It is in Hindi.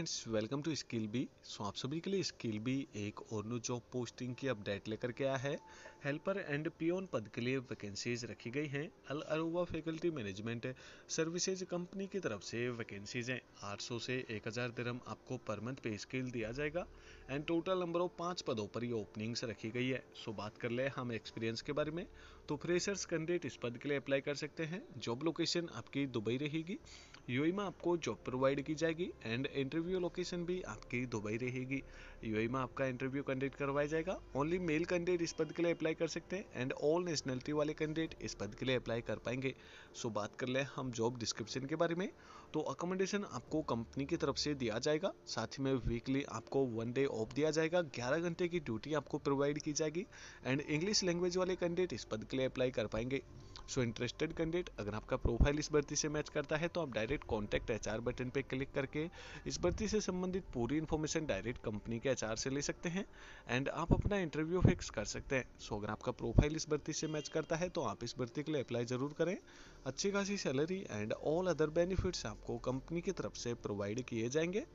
Guys welcome to Skill Bee so आप सभी के लिए स्किल बी एक और न्यू जॉब पोस्टिंग की अपडेट लेकर के आया है। हेल्पर एंड पियोन पद के लिए वैकेंसीज रखी गई हैं। Al Aruwa faculty management services company की तरफ़ से वैकेंसीज हैं। 800 से 1000 दिरम आपको पर मंथ पे स्किल दिया जाएगा। एंड टोटल नंबर ऑफ़ पाँच पदों पर ये ओपनिंग्स रखी गई है। सो बात कर ले हम एक्सपीरियंस के बारे में। तो फ्रेशर्स कैंडिडेट इस पद के लिए अप्लाई कर सकते हैं। जॉब लोकेशन आपकी दुबई रहेगी। यूएई में आपको जॉब प्रोवाइड की जाएगी। एंड इंटरव्यू लोकेशन भी आपकी दुबई रहेगी। यूएई में आपका इंटरव्यू कंडक्ट करवाया जाएगा। ओनली मेल कैंडिडेट इस पद के लिए अप्लाई कर सकते हैं एंड ऑल नेशनलिटी वाले कैंडिडेट इस पद के लिए अप्लाई कर पाएँगे। सो so, बात कर ले हम जॉब डिस्क्रिप्शन के बारे में। तो अकोमोडेशन आपको कंपनी की तरफ़ से दिया जाएगा। साथ ही में वीकली आपको वन डे ऑफ़ दिया जाएगा। 11 घंटे की ड्यूटी आपको प्रोवाइड की जाएगी एंड इंग्लिश लैंग्वेज वाले कैंडिडेट इस पद के लिए अप्लाई कर पाएँगे। सो इंटरेस्टेड कैंडिडेट अगर आपका प्रोफ़ाइल इस भर्ती से मैच करता है तो आप डायरेक्ट कॉन्टैक्ट एच बटन पर क्लिक करके इस भर्ती से संबंधित पूरी इन्फॉर्मेशन डायरेक्ट कंपनी के एच से ले सकते हैं एंड आप अपना इंटरव्यू फिक्स कर सकते हैं। सो अगर आपका प्रोफ़ाइल इस भर्ती से मैच करता है तो आप इस भर्ती के लिए अप्लाई ज़रूर करें। अच्छी खासी salary and all other benefits आपको कंपनी की तरफ़ से प्रोवाइड किए जाएँगे।